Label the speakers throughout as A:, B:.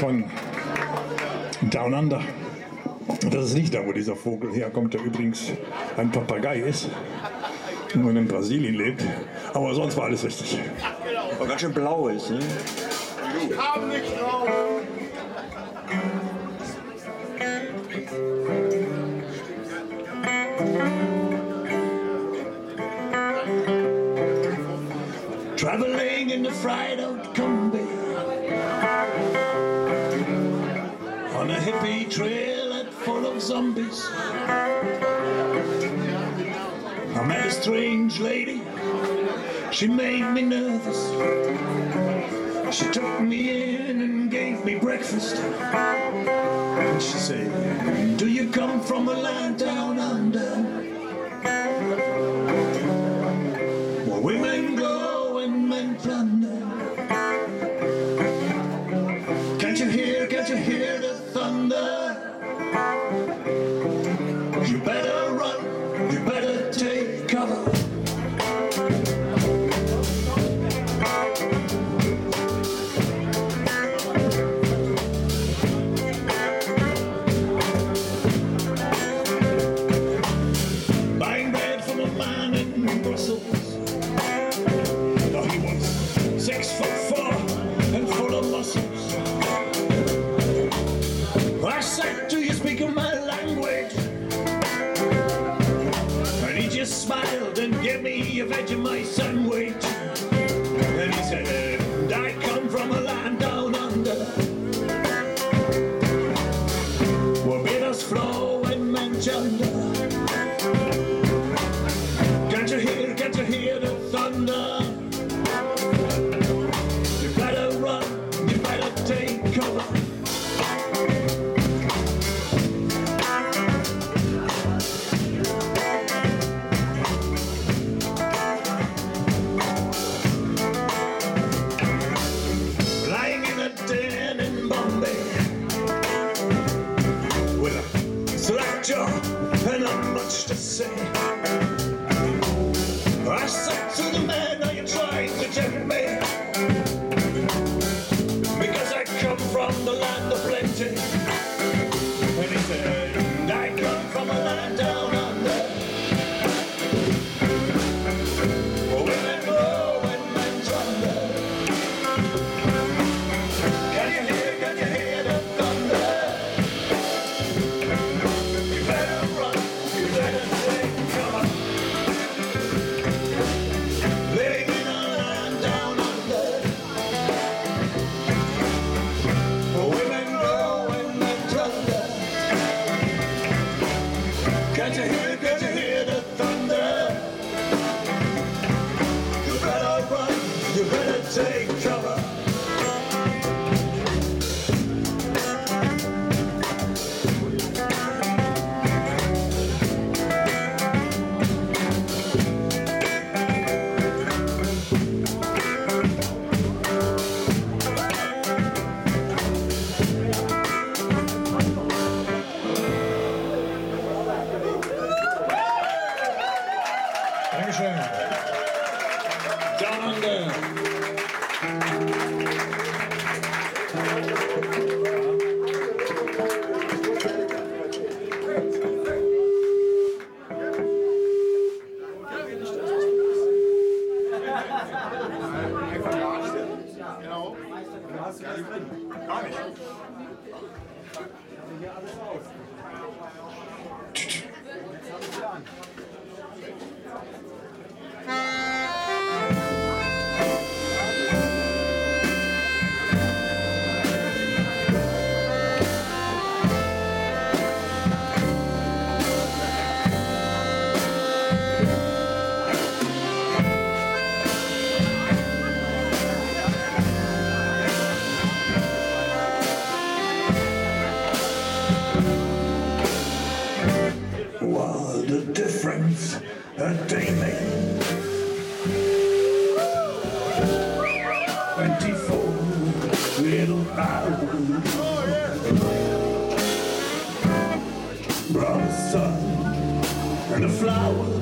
A: von Down Under. Das ist nicht da, wo dieser Vogel herkommt, der übrigens ein Papagei ist und in Brasilien lebt. Aber sonst war alles richtig.
B: Aber ganz schön blau ist, ne?
C: Ich hab nicht drauf.
D: Traveling in the fried out combi hippie trail that full of zombies. I met a strange lady. She made me nervous. She took me in and gave me breakfast. And she said I said, Do you speak my language? And he just smiled and gave me a Vegemite sandwich. And he said, I come from a land down under. Where bitters flow and men chunder. Can't you hear, can't you hear the thunder? A slack jaw and not much to say. Can't hear the difference that they made. Twenty-four little hours. Oh, yeah. Brought sun and the flowers.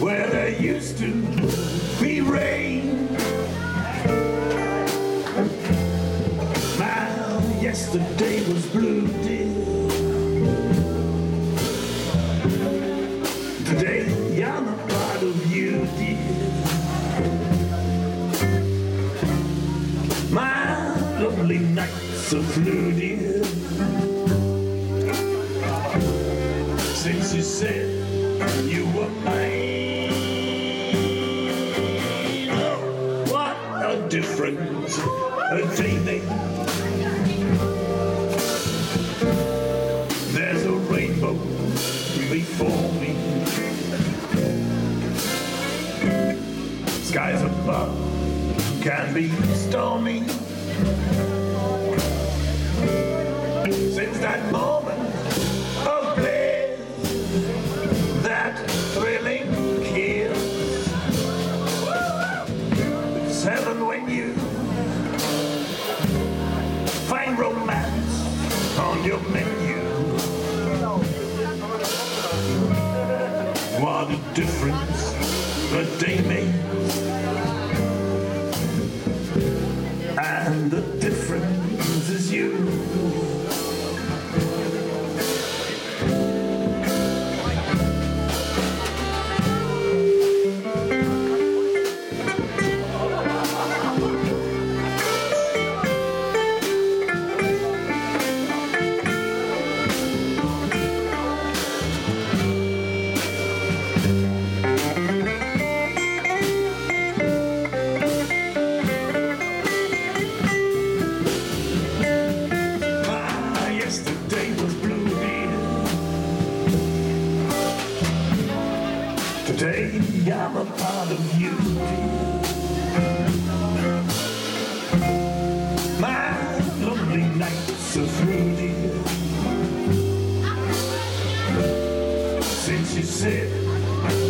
D: Where there used to be rain. yesterday was blue, dear. so Since you said you were mine oh, What a difference a day makes There's a rainbow before me Skies above can be stormy that moment of bliss, that thrilling kiss. Seven when you find romance on your menu. What a difference a day makes. baby, I'm a part of you. My lonely nights are through, dear. Since you said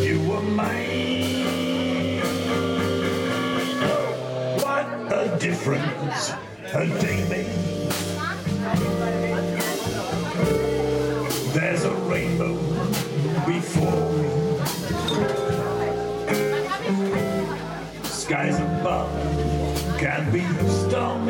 D: you were mine, what a difference a day made. There's a rainbow. down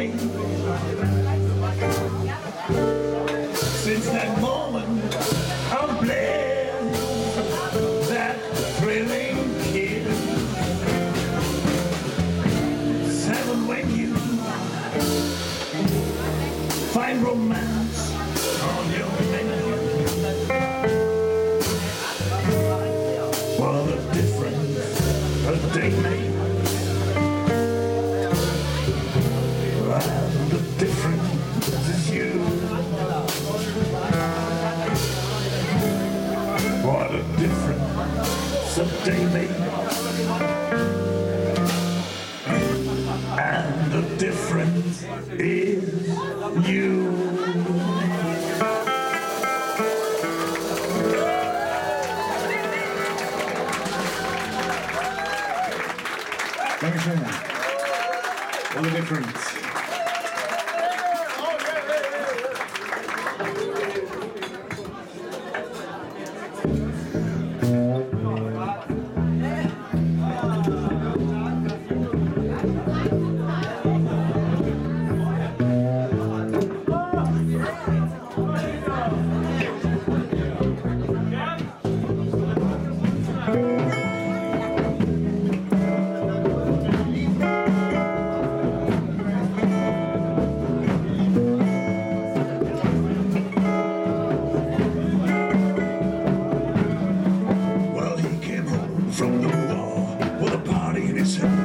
D: Olha a diferença. All the difference. Jason.